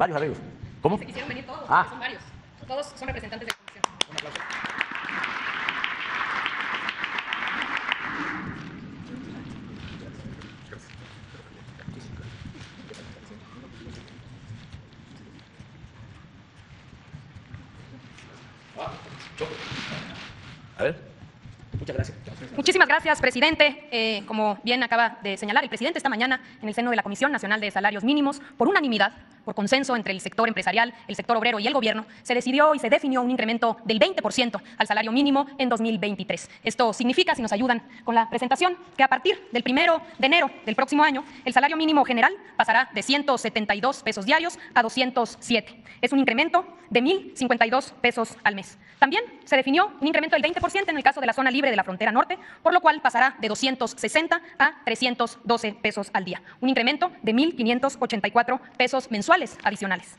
Varios arreglos. ¿Cómo? Se quisieron venir todos, Ah. son varios. Todos son representantes de la comisión. Un aplauso. A ver. Muchas gracias. Muchísimas gracias, presidente. Eh, como bien acaba de señalar el presidente esta mañana en el seno de la Comisión Nacional de Salarios Mínimos, por unanimidad, por consenso entre el sector empresarial, el sector obrero y el gobierno, se decidió y se definió un incremento del 20% al salario mínimo en 2023. Esto significa, si nos ayudan con la presentación, que a partir del primero de enero del próximo año, el salario mínimo general pasará de 172 pesos diarios a 207. Es un incremento de 1.052 pesos al mes. También se definió un incremento del 20% en el caso de la zona libre de la frontera norte, por lo cual pasará de 260 a 312 pesos al día. Un incremento de 1.584 pesos mensuales adicionales.